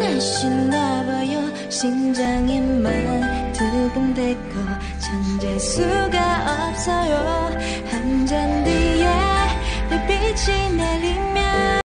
하시나 봐요. 심장에만 두근대고 잠잘 수가 없어요. 한 잔 뒤에 빛이 내리